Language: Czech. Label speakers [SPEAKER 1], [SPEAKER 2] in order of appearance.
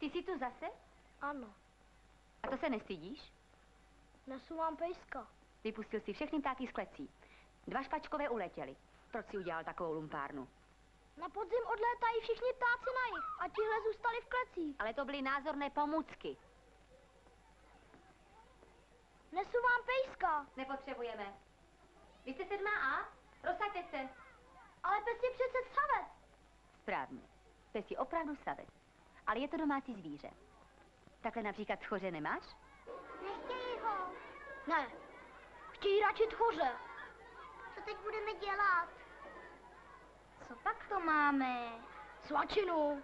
[SPEAKER 1] Ty jsi tu zase?
[SPEAKER 2] Ano,
[SPEAKER 1] A to se nestydíš?
[SPEAKER 2] nesu vám pejska.
[SPEAKER 1] Vypustil si všechny ptáky z klecí. Dva špačkové uletěli. Proč si udělal takovou lumpárnu?
[SPEAKER 2] Na podzim odlétají všichni ptáci na jich a tihle zůstali v klecích.
[SPEAKER 1] Ale to byly názorné pomůcky.
[SPEAKER 2] Nesu vám pejska,
[SPEAKER 1] Nepotřebujeme. Vy jste sedmá A? Rozsaďte se.
[SPEAKER 2] ale pes je přece savec.
[SPEAKER 1] Správně. Pes je opravdu savec. Ale je to domácí zvíře. Takhle například tchoře nemáš?
[SPEAKER 2] Nechtějí ho. Ne, chtějí radši tchoře. Co teď budeme dělat? Co pak to máme? Svačinu.